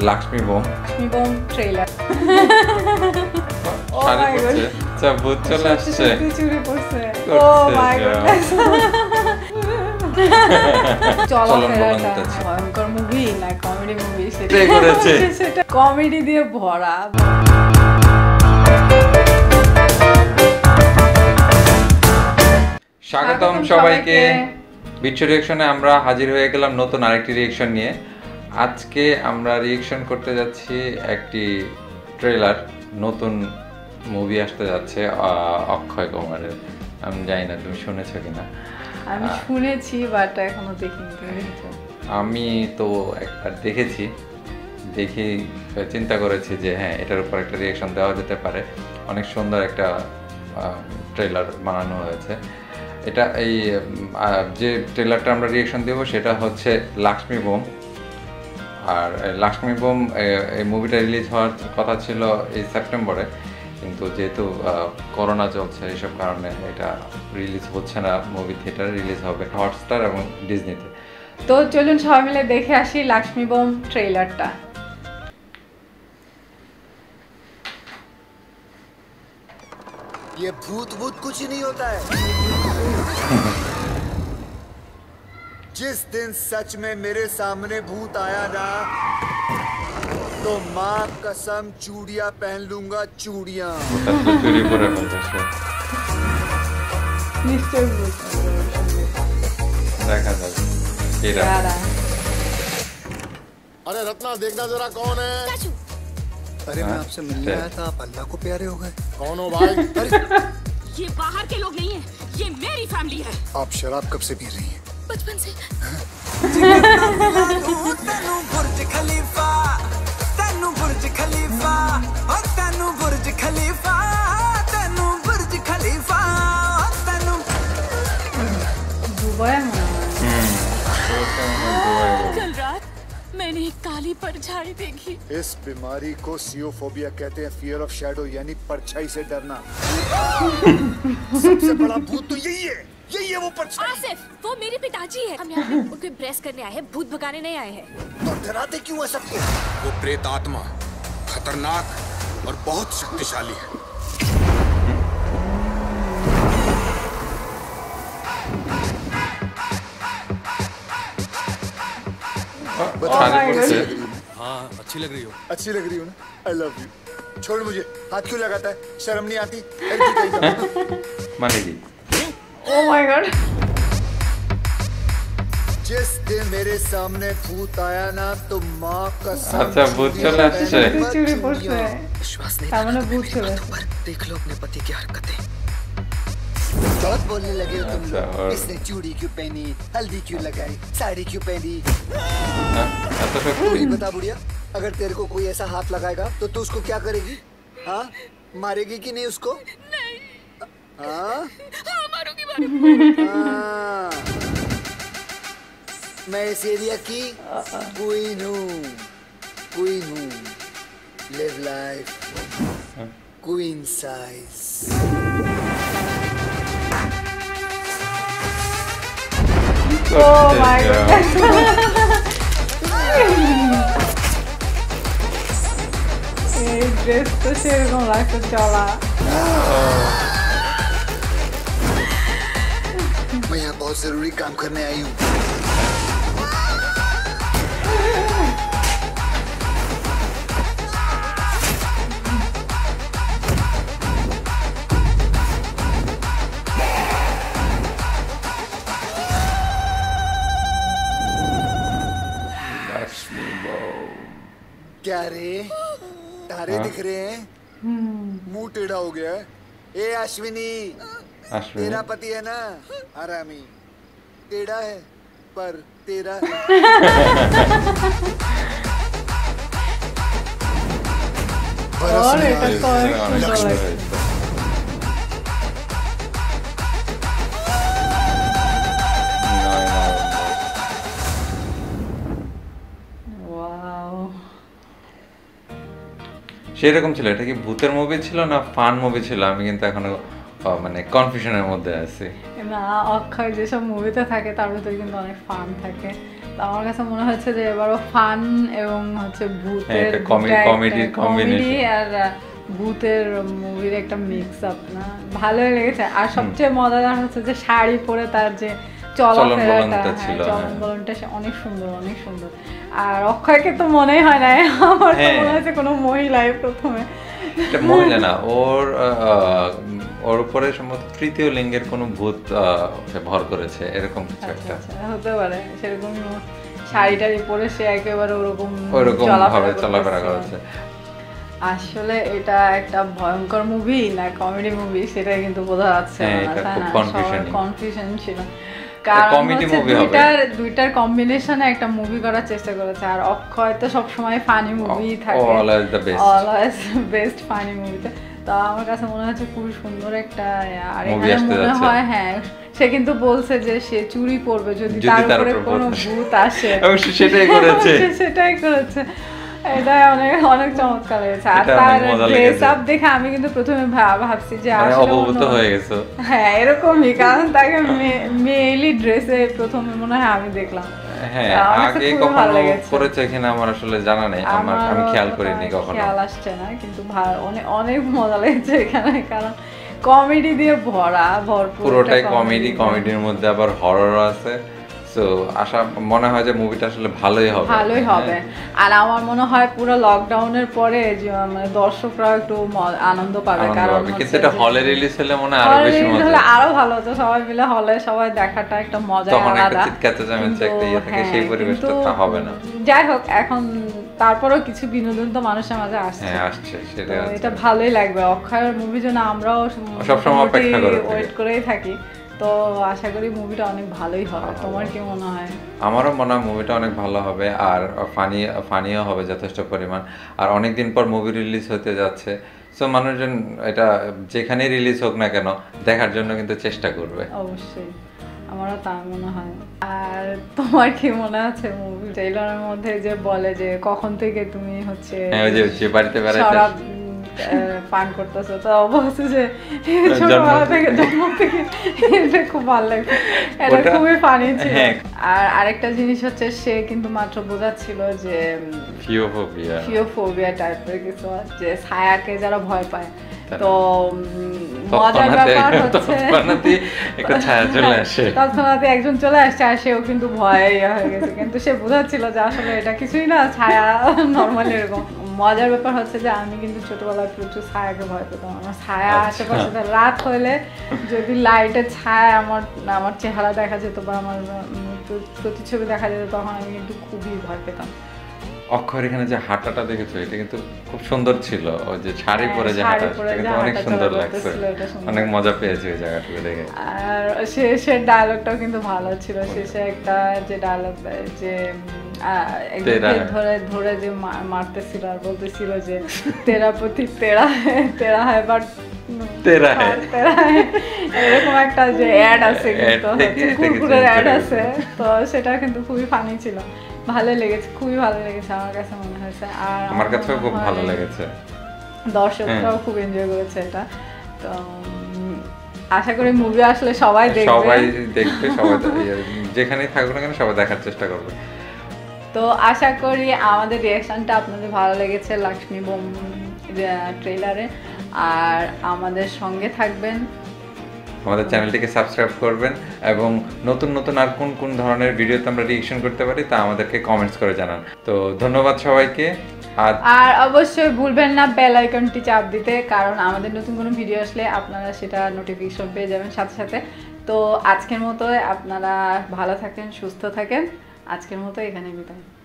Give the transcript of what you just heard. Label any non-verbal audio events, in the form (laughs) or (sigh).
Laxmi bomb Laxmi bomb trailer Oh sari God. পরছে আচ্ছা ভূত চলে আসছে চুরি পড়ছে ও মাই যা। গড। ভয়ঙ্কর মুভি না কমেডি মুভি। সেটা কমেডি দিয়ে ভরা স্বাগতম সবাইকে। বিচ্ছু রিয়েকশনে আমরা হাজির হয়ে গেলাম নতুন আরেকটি রিয়েকশন নিয়ে আজকে আমরা রিয়েকশন করতে যাচ্ছি একটি ট্রেলার নতুন মুভি আসতে যাচ্ছে অক্ষয় কুমারের। আমি জানি না তুমি শুনেছো কিনা? আমি শুনেছি বাট এখনও দেখিনি আমি তো একবার দেখেছি। দেখি চিন্তা করেছি যে হ্যাঁ এটার উপর একটা রিয়েকশন দেওয়া যেতে পারে। অনেক সুন্দর একটা ট্রেলার বানানো হয়েছে। এটা এই যে ট্রেলারটা আমরা রিয়েকশন দেবো সেটা হচ্ছে লাক্ষ্মী বোম। আর এই লাক্ষ্মী বোম এ- এই মুভিটা রিলিজ হওয়ার কথা ছিল এই সেপ্টেম্বরে কিন্তু যেহেতু আহ, করোনা চলছে এইসব কারণে এটা রিলিজ হচ্ছে না মুভি থিয়েটারে রিলিজ হবে হটস্টার এবং ডিজনিতে তো চলুন সবাই মিলে দেখে আসি লাক্ষ্মী বোম ট্রেলারটা ये भूत भूत कुछ ही नहीं होता है (laughs) जिस दिन सच में मेरे सामने भूत आया ना तो माँ कसम चूड़िया पहन लूँगा चूड़िया। अरे रत्ना देखना जरा कौन है। अरे मैं आपसे मिलने आया था आप अल्लाह को प्यारे हो गए। कौन हो भाई? (laughs) अरे। ये बाहर के लोग नहीं है ये मेरी फैमिली है। आप शराब कब से पी रही हैं? बचपन से। हम्म। कल रात मैंने एक काली परछाई देखी। इस बीमारी को सियोफोबिया कहते हैं फियर ऑफ़ शेडो यानी परछाई से डरना। (laughs) सबसे बड़ा भूत तो यही है। यही है वो पर्सनल आसिफ वो मेरे पिताजी है। हम यहाँ पे (laughs) उनको इम्प्रेस करने आए हैं भूत भगाने नहीं आए हैं। तो डराते क्यों है सबको? वो प्रेत आत्मा खतरनाक और बहुत शक्तिशाली है। हाँ अच्छी लग रही हो। अच्छी लग रही हो ना? आई लव यू छोड़ मुझे। हाथ क्यों लगाता है? शर्म नहीं आती? (laughs) मान लीजिए oh my god. जिस दिन मेरे सामने भूत आया ना तो माँ का अच्छा भूत चला अच्छा। चूड़ी भूत है। विश्वास नहीं सामने भूत चला। देख लो अपने पति की हरकतें। गलत बोलने लगे तुम अच्छा, लोग। इसने चूड़ी क्यों पहनी? हल्दी क्यों लगाई? साड़ी क्यों पहनी? हाँ, हाँ, तो पूरी हम्म। बता बुढ़िया अगर तेरे को कोई ऐसा हाथ लगाएगा तो तू उसको क्या करेगी? हाँ? मारेगी कि नहीं उसको? हाँ? ah, merceria-ki Queenum. Queenum. Live life. Queen size. Oh my god. Ei, Deus, tô chegando lá, tô te olhar. बहुत ज़रूरी काम करने आई हूँ क्या रे? तारे हाँ? दिख रहे हैं? हम्म। मुँह टेढ़ा हो गया है। ए अश्विनी। तेरा पति है ना हरामी टेढ़ा है पर तेरा है ওর এটা তো অনেক অনেক সুন্দর সুন্দর লাগছে হয়েছে। নয়, নয়, নয়। ওয়াও সেরকম ছিল এটা কি ভূতের মুভি ছিল না ফান মুভি ছিল আমি কিন্তু এখনো আহ, মানে কনফিউশনের মধ্যে আছি। না অক্ষয় যেসব মুভিতে থাকে তার ভিতরে কিন্তু অনেক ফান থাকে। আমার কাছে মনে হচ্ছে যে এবারও ফান এবং হচ্ছে ভূতের হ্যাঁ, comedy comedy combination। আর ভূতের মুভির একটা মিক্স আপ না? ভালোই লেগেছে। আর সবচেয়ে মজাদার হচ্ছে যে শাড়ি পরে তার যে চলাফেরাটা হ্যাঁ, ছিল, চলন হ্যাঁ। সে অনেক সুন্দর অনেক সুন্দর। আর অক্ষয়কে তো মনেই হয় না আমার তো হ্যাঁ। মনে হচ্ছে কোনো মহিলাই প্রথমে। এটা মহিলা না ওর ওর উপরে সম্ভবত তৃতীয় লিঙ্গের কোনো ভূত ভর করেছে এরকম কিছু আচ্ছা একটা। আচ্ছা হতে পারে সেরকম শাড়ি টাড়ি পরে সে একেবারে ওরকম ওইরকম ভাবে চলাফেরা করেছে। আসলে এটা একটা ভয়ঙ্কর মুভি না কমেডি মুভি সেটা কিন্তু বোঝা যাচ্ছে হ্যাঁ, না। কনফিউশন ছিল। কারণ comedy হবে। দুইটার দুইটার কম্বিনেশনে একটা মুভি করার চেষ্টা করেছে। আর অক্ষয় তো সবসময় ফানি মুভি থাকে। always the best. Always best funny মুভিতে তো আমার কাছে মনে হচ্ছে খুবই সুন্দর একটা আর এখানে মনে হয় হ্যাঁ সে কিন্তু বলছে যে সে চুরি করবে যদি তার উপরে কোনো ভূত আসে। সেটাই করেছে। (laughs) সেটাই করেছে। এটা অনেক অনেক চমৎকার লেগেছে। আর তার ড্রেস আপ দেখে আমি কিন্তু প্রথমে ভাবছি যে মানে আসলে হয়ে গেছো। হ্যাঁ এরকমই কারণ তাকে মেয়েলি ড্রেসে প্রথমে মনে হয় আমি দেখলাম। হ্যাঁ আমার আগে কখনো করেছে কিনা আমার আসলে জানা নেই আমার আমি খেয়াল করিনি কখনো। খেয়াল আসছে না কিন্তু অনেক অনেক মজা লেগেছে এখানে কারণ কমেডি দিয়ে ভরা ভরপুর পুরোটাই কমেডি কমেডির মধ্যে আবার হরর আছে। সো আশা মনে হয় যে মুভিটা আসলে ভালোই হবে। ভালোই হবে। আর আমার মনে হয় পুরো লকডাউনের পরে মানে দর্শকরা একটু আনন্দ পাবে। কারণ কিন্তু এটা হলে রিলিজ হলে মনে হয় আরও বেশি মজা। হলে আরও ভালো হতো। সবাই মিলে হলে সবাই দেখাটা একটা মজা তখন একটা আলাদা। চিৎকার চেঁচামেচি একটা ইয়ে থাকে, সেই হ্যাঁ, পরিবেশটা হবে না। যাই হোক এখন তারপরেও কিছু বিনোদন তো মানুষের মাঝে আসছে। হ্যাঁ আসছে সেটা এটা ভালোই লাগবে। অক্ষয়ের মুভির জন্য আমরাও সবসময় অপেক্ষা করে ওয়েট করেই থাকি। তো আশা করি মুভিটা অনেক ভালোই হবে। তোমার কি মনে হয়? আমারও মনে হয় মুভিটা অনেক ভালো হবে আর ফানি ফানিও হবে যথেষ্ট পরিমাণ। আর অনেক দিন পর মুভি রিলিজ হতে যাচ্ছে। সো মানুষজন এটা যেখানে রিলিজ হোক না কেন দেখার জন্য কিন্তু চেষ্টা করবে। অবশ্যই। আমারও তা মনে হয়। আর তোমার কি মনে আছে মুভি ট্রেলারের মধ্যে যে বলে যে কখন থেকে তুমি হচ্ছে হ্যাঁ যে বাড়িতে পান করতেছো। তো অবশ্য যে ছোটবেলা থেকে জন্ম থেকে এটা খুব ভালো লাগে। এটা খুবই ফানি ছিল। হ্যাঁ। আর আরেকটা জিনিস হচ্ছে সে কিন্তু মাত্র বোঝাচ্ছিল যে ফিওফোবিয়া। ফিওফোবিয়া টাইপের কিছু যে ছায়াকে যারা ভয় পায়। তো মজার ব্যাপার হচ্ছে একটা ছায়া চলে আসে। তৎক্ষণাৎ একজন চলে আসছে আর সেও কিন্তু ভয়ে ইয়ে হয়ে গেছে। কিন্তু সে বোঝাচ্ছিল যে আসলে এটা কিছুই না ছায়া (laughs) নর্মালি এরকম। মজার ব্যাপার হচ্ছে যে আমি কিন্তু ছোটবেলায় প্রচুর ছায়াকে ভয় পেতাম আমার ছায়া আচ্ছা। আশেপাশে রাত হলে যদি লাইটের ছায়া আমার আমার চেহারা দেখা যেত বা আমার প্রতিচ্ছবি দেখা যেত তখন আমি কিন্তু খুবই ভয় পেতাম অক্ষর এখানে যে হাঁটাটা দেখেছ এটা কিন্তু খুব সুন্দর ছিল। ওই যে শাড়ি হ্যাঁ, পরে যে হাঁটা সেটা কিন্তু অনেক সুন্দর লাগছে। অনেক মজা পেয়েছি ওই জায়গাটুকু দেখে। আর সে ডায়লগটাও কিন্তু ভালো ছিল। শেষে একটা যে ডায়লগ যে। ধরে ধরে যে মারতেছিল আর বলতেছিল যে তেরা প্রতি তেরা তেরা হয় বাট তেরা এরকম একটা যে অ্যাড আছে কিন্তু change অ্যাড আছে। তো সেটা কিন্তু খুবই ফানি ছিল। ভালো লেগেছে খুবই ভালো লেগেছে আমার কাছে মনে হয়েছে। আর আমার কাছেও খুব ভালো লেগেছে। দর্শকরাও হ্যাঁ। খুব এনজয় করেছে এটা। তো আশা করি মুভি আসলে সবাই দেখবে। সবাই দেখবে সবাই ইয়ে, যেখানেই থাকুক না কেন সবাই দেখার চেষ্টা করবে। তো আশা করি আমাদের রিয়াকশনটা আপনাদের ভালো লেগেছে লক্ষ্মী বোম ট্রেলারে আর আমাদের সঙ্গে থাকবেন আমাদের চ্যানেলটিকে সাবস্ক্রাইব করবেন এবং নতুন নতুন আর কোন কোন ধরনের ভিডিওতে আমরা রিয়েকশন করতে পারি তা আমাদেরকে কমেন্টস করে জানান। তো ধন্যবাদ সবাইকে আর অবশ্যই ভুলবেন না বেল আইকনটি চাপ দিতে কারণ আমাদের নতুন কোনো ভিডিও আসলে আপনারা সেটা নোটিফিকেশন পেয়ে যাবেন সাথে সাথে। তো আজকের মতো আপনারা ভালো থাকেন সুস্থ থাকেন। আজকের মতো এখানে বিদায়।